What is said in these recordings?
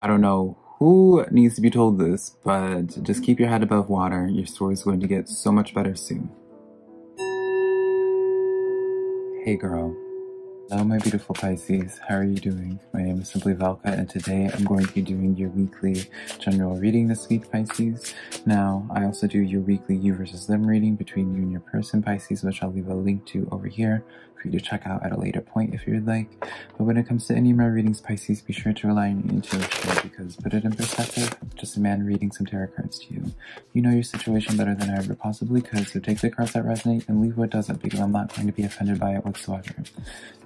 I don't know who needs to be told this, but just keep your head above water. Your story is going to get so much better soon. Hey girl. Hello my beautiful Pisces, how are you doing? My name is Simply Velca and today I'm going to be doing your weekly general reading this week Pisces. Now I also do your weekly you versus them reading between you and your person Pisces which I'll leave a link to over here for you to check out at a later point if you'd like. But when it comes to any of my readings Pisces, be sure to rely on your intuition because put it in perspective, just a man reading some tarot cards to you. You know your situation better than I ever possibly could so take the cards that resonate and leave what doesn't because I'm not going to be offended by it whatsoever.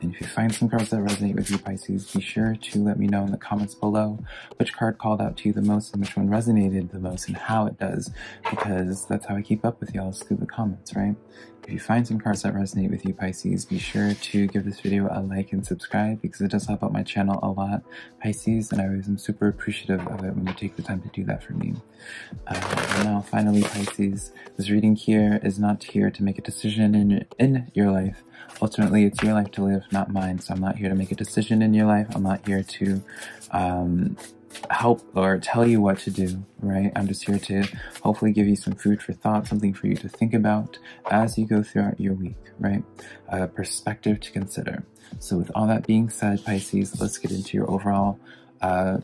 And if you find some cards that resonate with you, Pisces, be sure to let me know in the comments below which card called out to you the most and which one resonated the most and how it does, because that's how I keep up with y'all through the comments, right? If you find some cards that resonate with you, Pisces, be sure to give this video a like and subscribe because it does help out my channel a lot, Pisces, and I am super appreciative of it when you take the time to do that for me. Uh, now, finally, Pisces, this reading here is not here to make a decision in, in your life. Ultimately, it's your life to live, not mine, so I'm not here to make a decision in your life. I'm not here to um, help or tell you what to do, right? I'm just here to hopefully give you some food for thought, something for you to think about as you go throughout your week, right? A perspective to consider. So with all that being said, Pisces, let's get into your overall uh,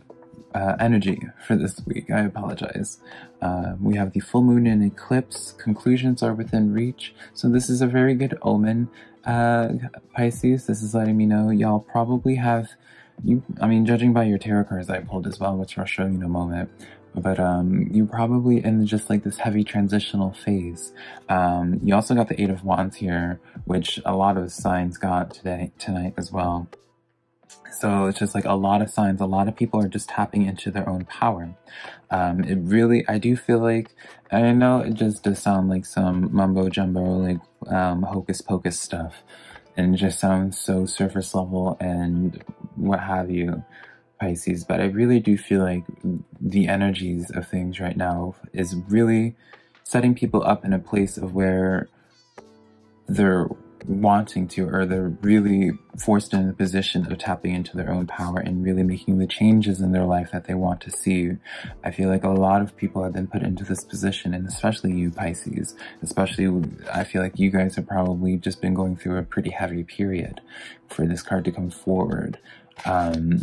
uh, energy for this week. I apologize. Uh, we have the full moon and eclipse. Conclusions are within reach. So this is a very good omen, uh, Pisces. This is letting me know y'all probably have you, I mean, judging by your tarot cards I pulled as well, which I'll show you in a moment, but um, you probably in just like this heavy transitional phase. Um, you also got the Eight of Wands here, which a lot of signs got today, tonight as well. So it's just like a lot of signs, a lot of people are just tapping into their own power. Um, it really, I do feel like, I know it just does sound like some mumbo jumbo, like um, hocus pocus stuff and it just sounds so surface level and what have you, Pisces. But I really do feel like the energies of things right now is really setting people up in a place of where they're wanting to or they're really forced in a position of tapping into their own power and really making the changes in their life that they want to see. I feel like a lot of people have been put into this position and especially you Pisces, especially I feel like you guys have probably just been going through a pretty heavy period for this card to come forward. Um,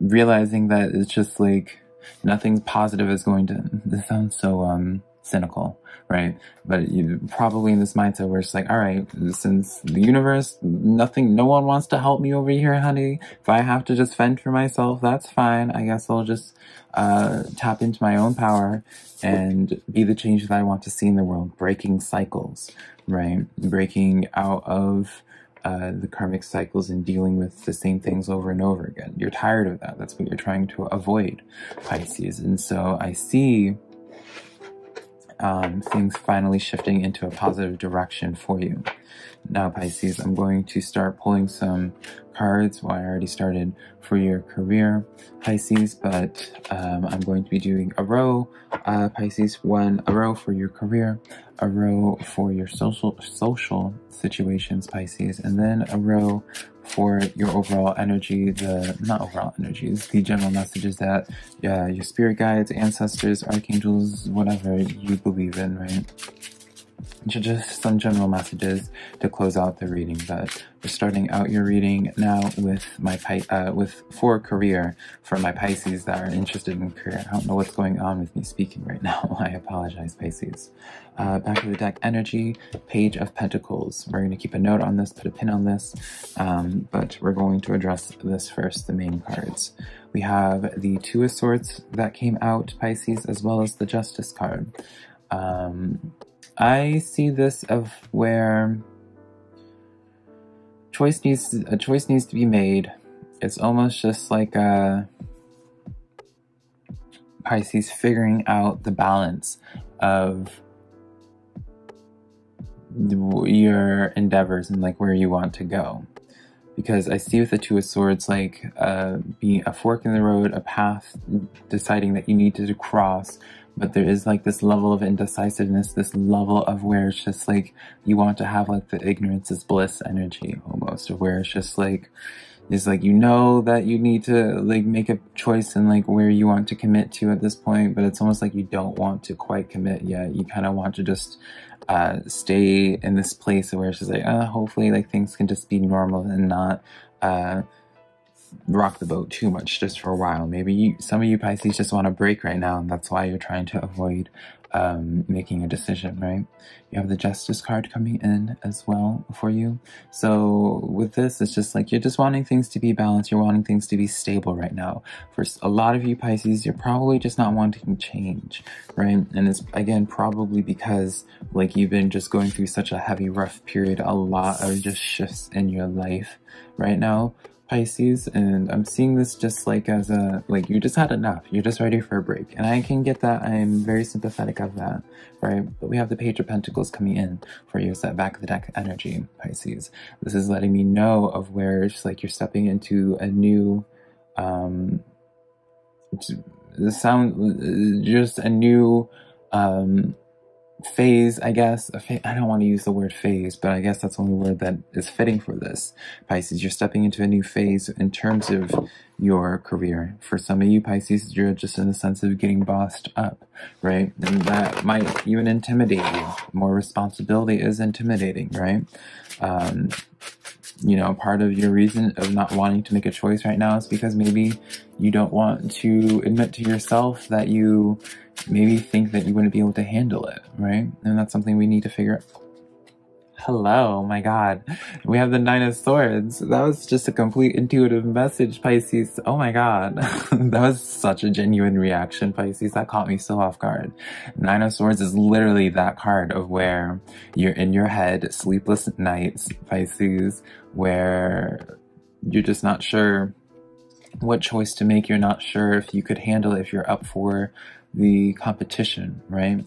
realizing that it's just like nothing positive is going to, this sounds so, um, cynical, right? But you probably in this mindset where it's like, all right, since the universe, nothing, no one wants to help me over here, honey. If I have to just fend for myself, that's fine. I guess I'll just uh, tap into my own power and be the change that I want to see in the world, breaking cycles, right? Breaking out of uh, the karmic cycles and dealing with the same things over and over again. You're tired of that. That's what you're trying to avoid, Pisces. And so I see um, things finally shifting into a positive direction for you. Now, Pisces, I'm going to start pulling some cards. Well, I already started for your career, Pisces, but um, I'm going to be doing a row, uh, Pisces, one, a row for your career, a row for your social social situations, Pisces, and then a row for your overall energy, the, not overall energies, the general messages that uh, your spirit guides, ancestors, archangels, whatever you believe in, right? Just some general messages to close out the reading. But we're starting out your reading now with my uh, with for career for my Pisces that are interested in career. I don't know what's going on with me speaking right now. I apologize, Pisces. Uh, back of the deck energy, Page of Pentacles. We're going to keep a note on this, put a pin on this, um, but we're going to address this first, the main cards. We have the Two of Swords that came out, Pisces, as well as the Justice card. Um, I see this of where choice needs a choice needs to be made. It's almost just like a Pisces figuring out the balance of your endeavors and like where you want to go. Because I see with the Two of Swords like uh, being a fork in the road, a path, deciding that you need to cross but there is like this level of indecisiveness, this level of where it's just like you want to have like the ignorance is bliss energy almost, where it's just like is like you know that you need to like make a choice and like where you want to commit to at this point, but it's almost like you don't want to quite commit yet. You kind of want to just uh, stay in this place where it's just like, uh, hopefully like things can just be normal and not uh, rock the boat too much just for a while. Maybe you, some of you Pisces just want a break right now, and that's why you're trying to avoid um, making a decision, right? You have the Justice card coming in as well for you. So with this, it's just like you're just wanting things to be balanced. You're wanting things to be stable right now. For a lot of you Pisces, you're probably just not wanting change, right? And it's again probably because like you've been just going through such a heavy, rough period, a lot of just shifts in your life right now Pisces, and I'm seeing this just like as a, like you just had enough, you're just ready for a break. And I can get that, I'm very sympathetic of that, right? But we have the Page of Pentacles coming in for you, that back of the deck energy, Pisces. This is letting me know of where it's like you're stepping into a new, um, the sound, just a new, um, phase, I guess. I don't want to use the word phase, but I guess that's the only word that is fitting for this. Pisces, you're stepping into a new phase in terms of your career. For some of you Pisces, you're just in the sense of getting bossed up, right? And that might even intimidate you. More responsibility is intimidating, right? Um, you know, part of your reason of not wanting to make a choice right now is because maybe you don't want to admit to yourself that you maybe think that you wouldn't be able to handle it, right? And that's something we need to figure out. Hello, my God. We have the Nine of Swords. That was just a complete intuitive message, Pisces. Oh my God. that was such a genuine reaction, Pisces. That caught me so off guard. Nine of Swords is literally that card of where you're in your head, sleepless nights, Pisces, where you're just not sure what choice to make. You're not sure if you could handle it, if you're up for the competition, right?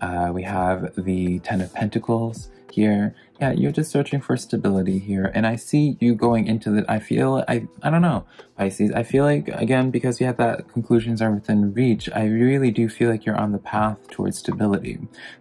Uh, we have the Ten of Pentacles here. Yeah, you're just searching for stability here. And I see you going into that. I feel, I, I don't know, Pisces. I feel like, again, because you have that conclusions are within reach, I really do feel like you're on the path towards stability,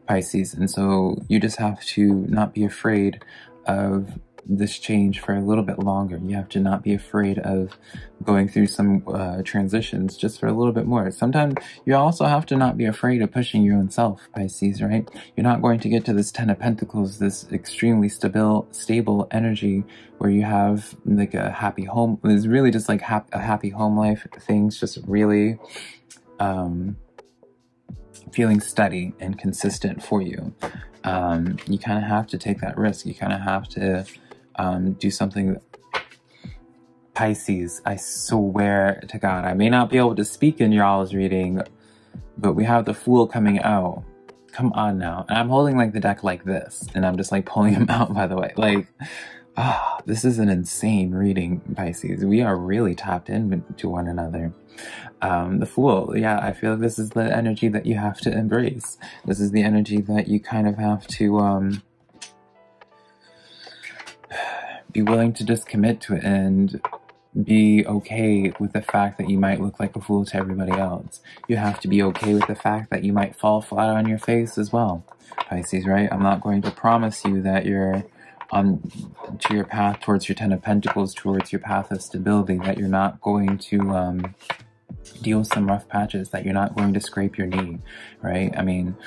Pisces. And so you just have to not be afraid of this change for a little bit longer. You have to not be afraid of going through some uh, transitions just for a little bit more. Sometimes you also have to not be afraid of pushing your own self, Pisces, right? You're not going to get to this Ten of Pentacles, this extremely stable, stable energy where you have like a happy home. It's really just like a happy home life. Things just really, um, feeling steady and consistent for you. Um, you kind of have to take that risk. You kind of have to um, do something. Pisces, I swear to God, I may not be able to speak in y'all's reading, but we have the Fool coming out. Come on now. And I'm holding like the deck like this, and I'm just like pulling him out, by the way. Like, ah, oh, this is an insane reading, Pisces. We are really tapped into one another. Um, the Fool, yeah, I feel like this is the energy that you have to embrace. This is the energy that you kind of have to, um, be willing to just commit to it and be okay with the fact that you might look like a fool to everybody else. You have to be okay with the fact that you might fall flat on your face as well, Pisces, right? I'm not going to promise you that you're on to your path towards your Ten of Pentacles, towards your path of stability, that you're not going to um, deal with some rough patches, that you're not going to scrape your knee, right? I mean,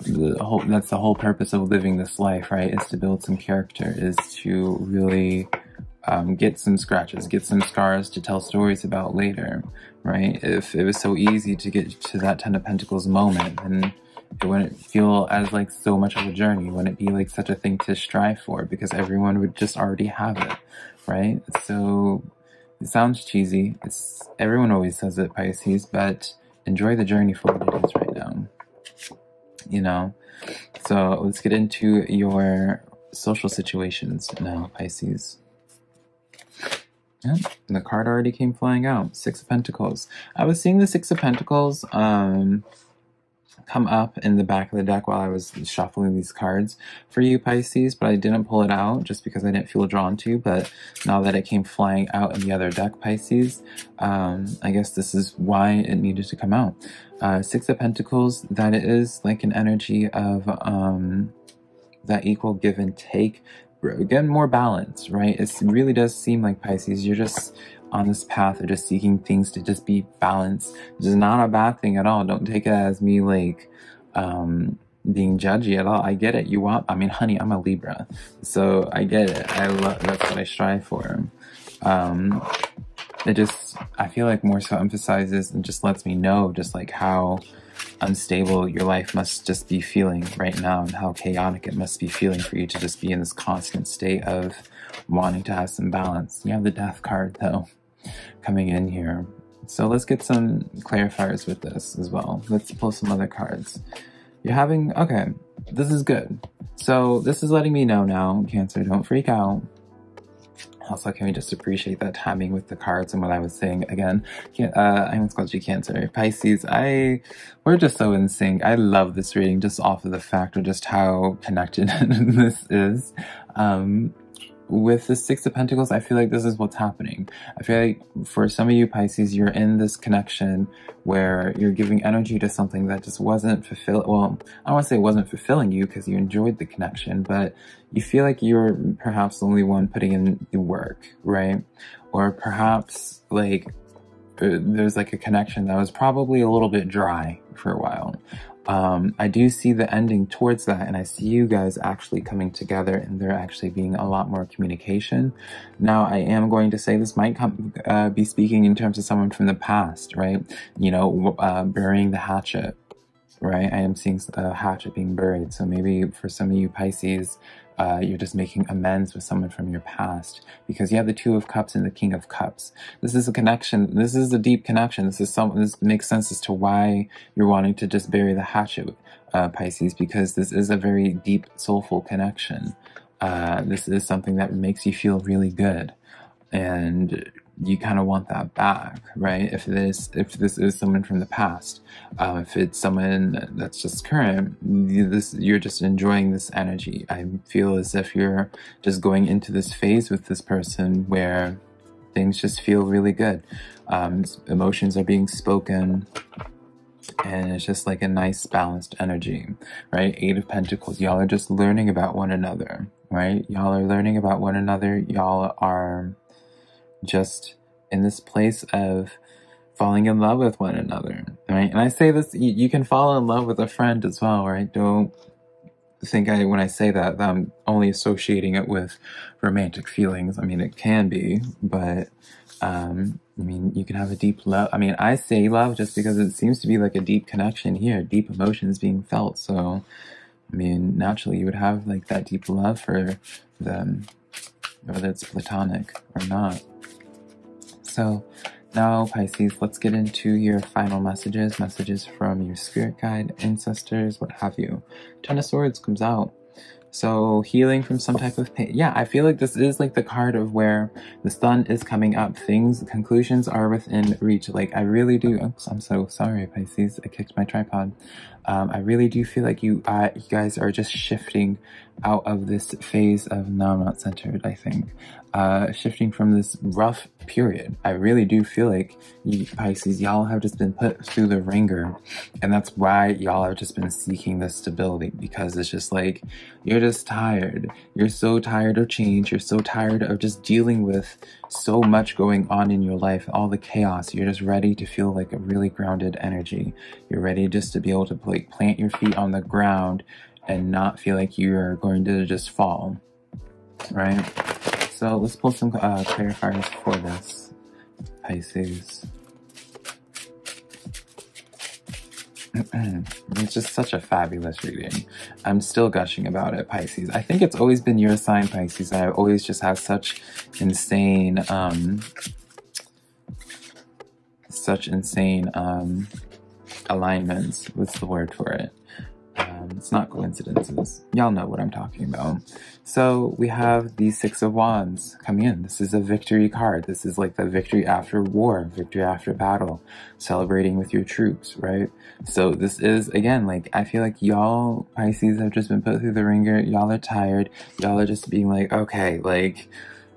the whole that's the whole purpose of living this life, right? Is to build some character, is to really um, get some scratches, get some scars to tell stories about later, right? If it was so easy to get to that Ten of Pentacles moment, then it wouldn't feel as like so much of a journey. Wouldn't be like such a thing to strive for because everyone would just already have it, right? So it sounds cheesy. It's everyone always says it, Pisces, but enjoy the journey for what it is right now you know? So let's get into your social situations now, Pisces. Yeah, the card already came flying out. Six of Pentacles. I was seeing the Six of Pentacles um, come up in the back of the deck while I was shuffling these cards for you, Pisces, but I didn't pull it out just because I didn't feel drawn to. But now that it came flying out in the other deck, Pisces, um, I guess this is why it needed to come out. Uh, Six of Pentacles, that is like an energy of um, that equal give and take get more balance, right? It really does seem like Pisces, you're just on this path of just seeking things to just be balanced. Which is not a bad thing at all. Don't take it as me like um being judgy at all. I get it. You want I mean honey, I'm a Libra. So I get it. I love that's what I strive for. Um it just I feel like more so emphasizes and just lets me know just like how unstable your life must just be feeling right now and how chaotic it must be feeling for you to just be in this constant state of wanting to have some balance. You have the death card though coming in here. So let's get some clarifiers with this as well. Let's pull some other cards. You're having, okay, this is good. So this is letting me know now, Cancer, don't freak out. Also, can we just appreciate that timing with the cards and what I was saying again? Uh, I'm Squelchy Cancer. Pisces, I, we're just so in sync. I love this reading just off of the fact of just how connected this is. Um, with the Six of Pentacles, I feel like this is what's happening. I feel like for some of you Pisces, you're in this connection where you're giving energy to something that just wasn't fulfilling. Well, I want to say it wasn't fulfilling you because you enjoyed the connection, but you feel like you're perhaps the only one putting in the work, right? Or perhaps like there's like a connection that was probably a little bit dry for a while um, I do see the ending towards that, and I see you guys actually coming together and there actually being a lot more communication. Now, I am going to say this might come, uh, be speaking in terms of someone from the past, right? You know, uh, burying the hatchet, right? I am seeing a hatchet being buried. So maybe for some of you Pisces, uh, you're just making amends with someone from your past because you have the two of cups and the king of cups this is a connection this is a deep connection this is some this makes sense as to why you're wanting to just bury the hatchet uh, pisces because this is a very deep soulful connection uh, this is something that makes you feel really good and you kind of want that back, right? If this if this is someone from the past, uh, if it's someone that's just current, this you're just enjoying this energy. I feel as if you're just going into this phase with this person where things just feel really good. Um, emotions are being spoken. And it's just like a nice balanced energy, right? Eight of Pentacles. Y'all are just learning about one another, right? Y'all are learning about one another. Y'all are just in this place of falling in love with one another, right? And I say this, you, you, can fall in love with a friend as well, right? Don't think I, when I say that, that I'm only associating it with romantic feelings. I mean, it can be, but, um, I mean, you can have a deep love. I mean, I say love just because it seems to be like a deep connection here, deep emotions being felt. So, I mean, naturally you would have like that deep love for them, whether it's platonic or not. So now, Pisces, let's get into your final messages, messages from your spirit guide, ancestors, what have you. Ten of Swords comes out. So healing from some type of pain. Yeah, I feel like this is like the card of where the sun is coming up. Things, conclusions are within reach. Like I really do. Oops, I'm so sorry, Pisces. I kicked my tripod. Um, I really do feel like you, uh, you guys are just shifting out of this phase of now I'm not centered, I think. Uh, shifting from this rough period. I really do feel like you Pisces, y'all have just been put through the ringer. And that's why y'all have just been seeking this stability because it's just like, you're just tired. You're so tired of change. You're so tired of just dealing with so much going on in your life, all the chaos. You're just ready to feel like a really grounded energy. You're ready just to be able to like plant your feet on the ground and not feel like you're going to just fall, right? So let's pull some uh, clarifiers for this, Pisces. it's just such a fabulous reading. I'm still gushing about it, Pisces. I think it's always been your sign, Pisces. I always just have such insane, um, such insane, um, alignments. What's the word for it? It's not coincidences. Y'all know what I'm talking about. So we have the Six of Wands coming in. This is a victory card. This is like the victory after war, victory after battle, celebrating with your troops, right? So this is, again, like, I feel like y'all Pisces have just been put through the ringer. Y'all are tired. Y'all are just being like, okay, like,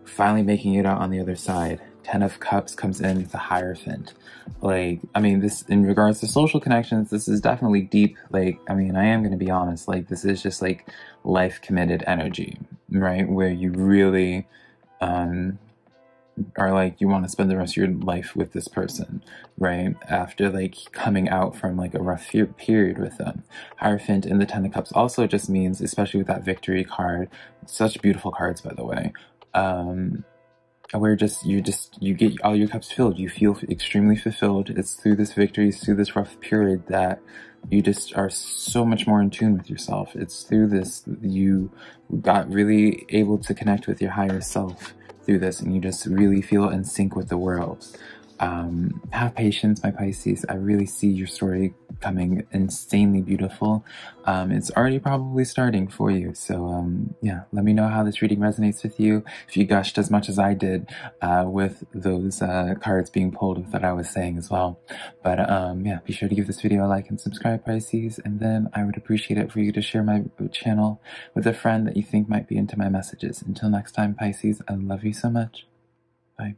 finally making it out on the other side. Ten of Cups comes in with the Hierophant. Like, I mean, this, in regards to social connections, this is definitely deep. Like, I mean, I am going to be honest. Like, this is just like life committed energy, right? Where you really um, are like you want to spend the rest of your life with this person, right? After like coming out from like a rough period with them. Hierophant in the Ten of Cups also just means, especially with that victory card, such beautiful cards by the way. Um, where just you just you get all your cups filled. You feel extremely fulfilled. It's through this victory, it's through this rough period that you just are so much more in tune with yourself. It's through this you got really able to connect with your higher self through this and you just really feel in sync with the world. Um, have patience, my Pisces. I really see your story coming insanely beautiful. Um, it's already probably starting for you. So, um, yeah, let me know how this reading resonates with you. If you gushed as much as I did uh, with those uh, cards being pulled that I was saying as well. But um, yeah, be sure to give this video a like and subscribe, Pisces. And then I would appreciate it for you to share my channel with a friend that you think might be into my messages. Until next time, Pisces, I love you so much. Bye.